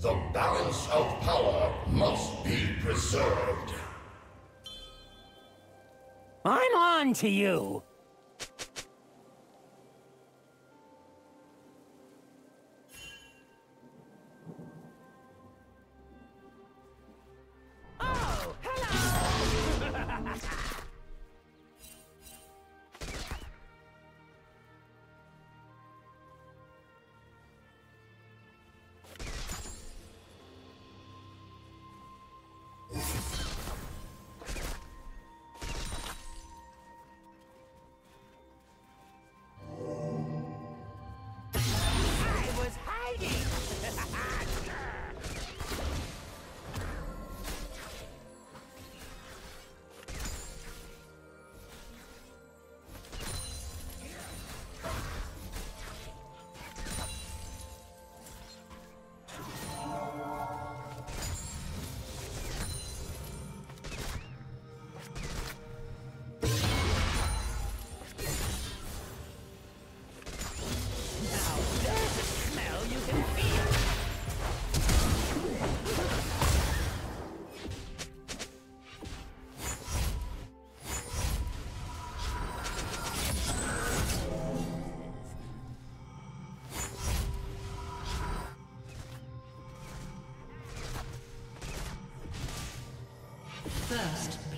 The balance of power must be preserved. I'm on to you!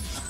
you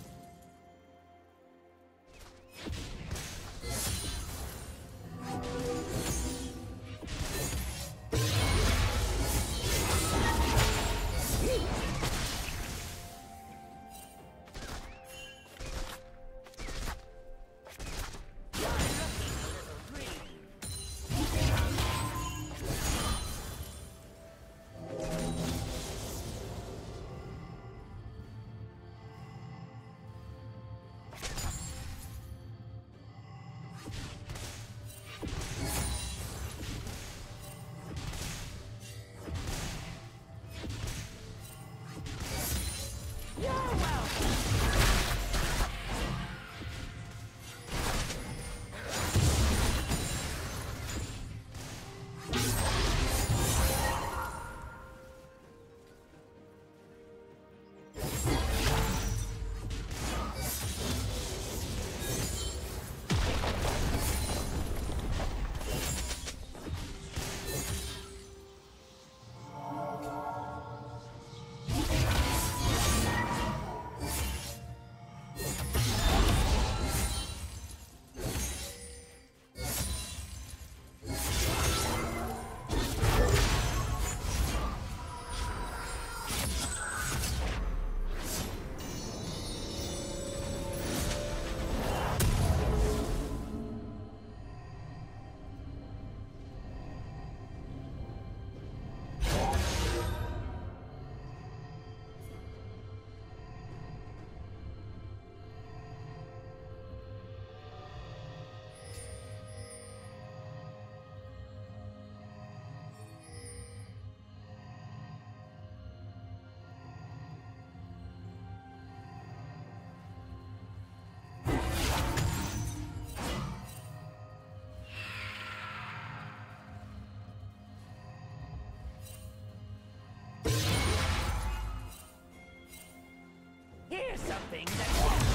Something that won't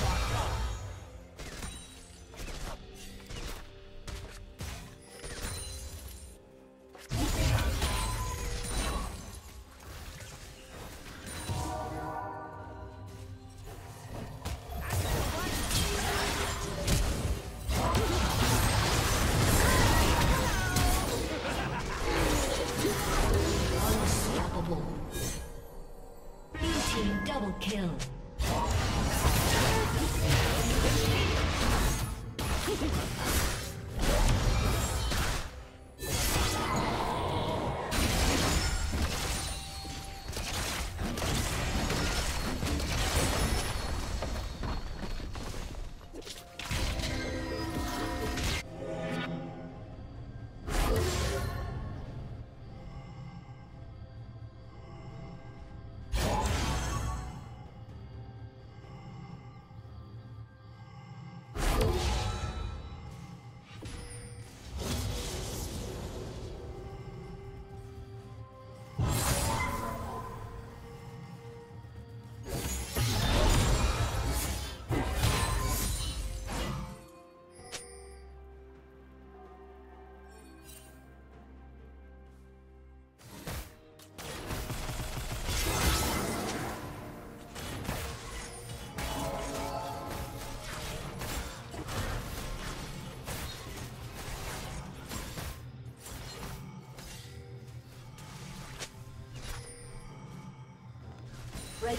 team double kill. Red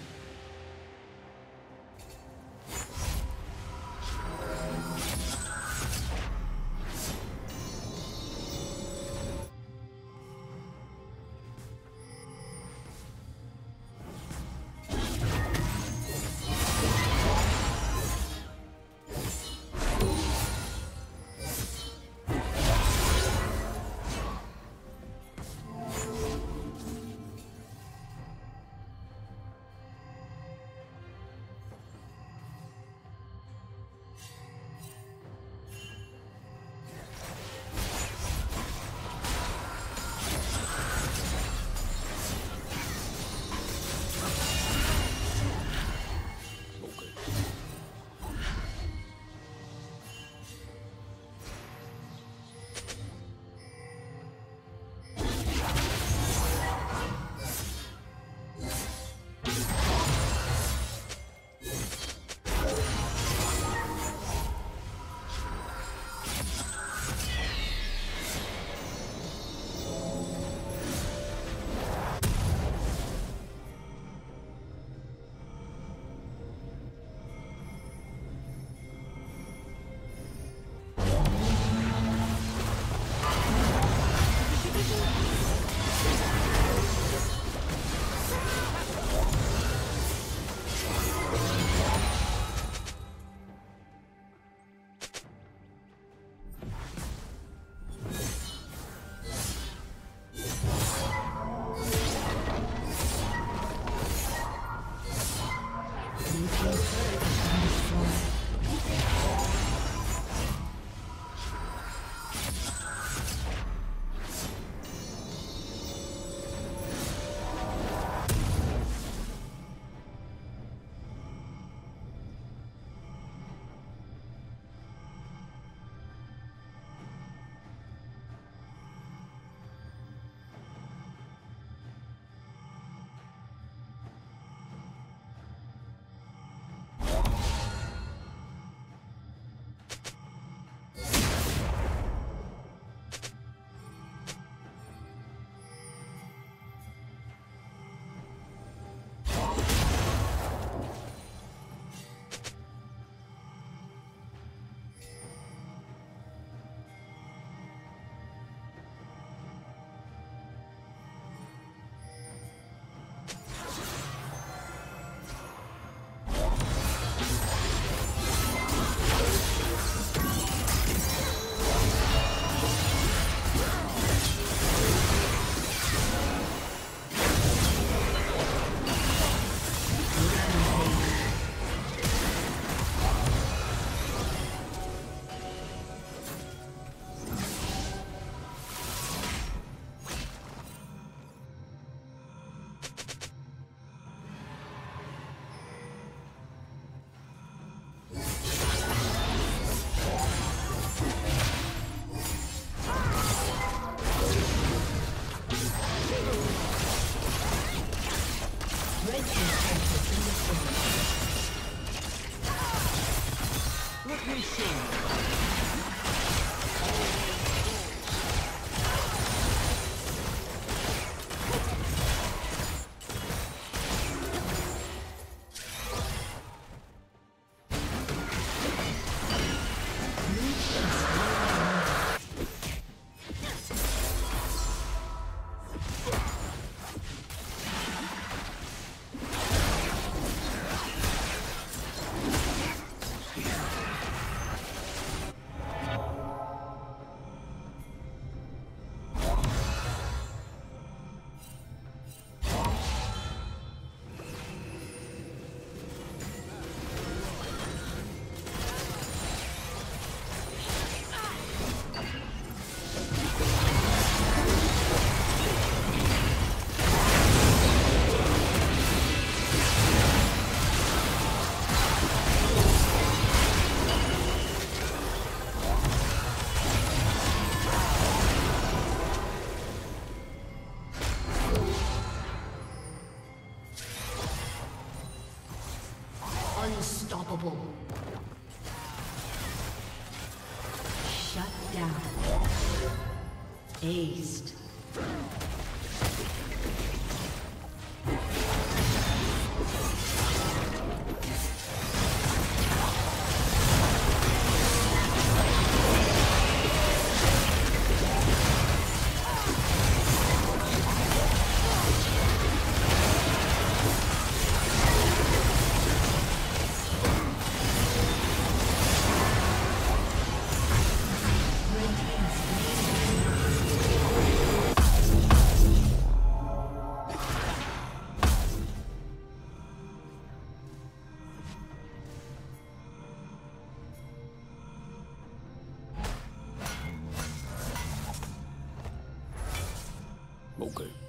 Okay.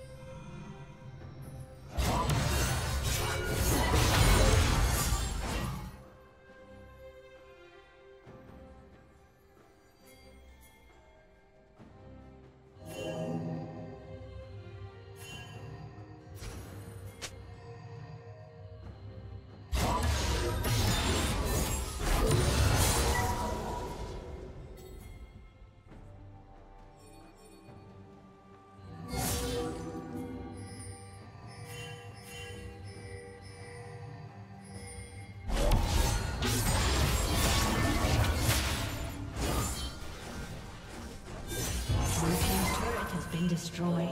Destroyed.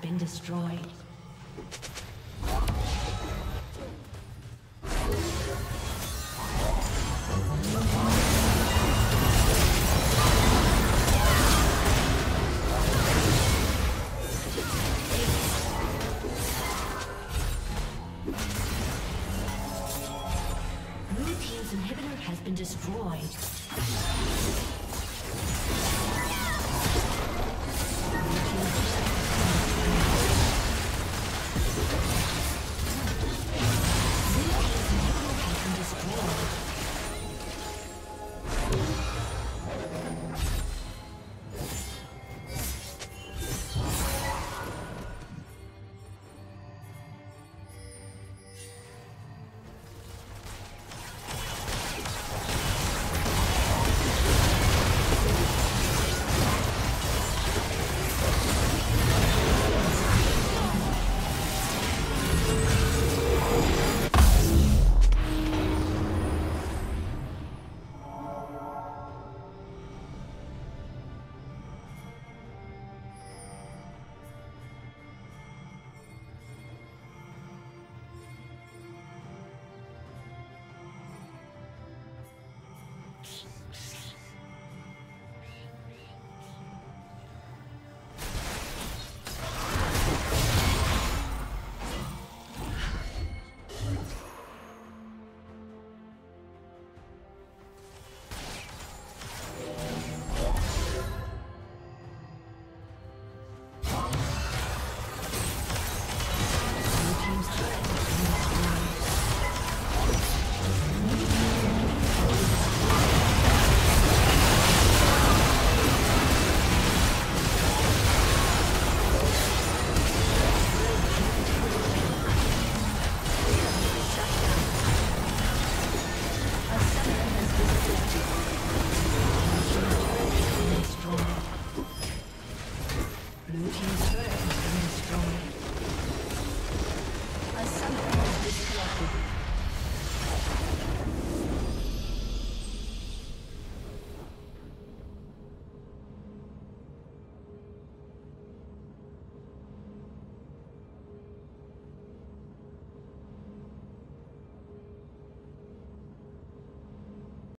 Been destroyed.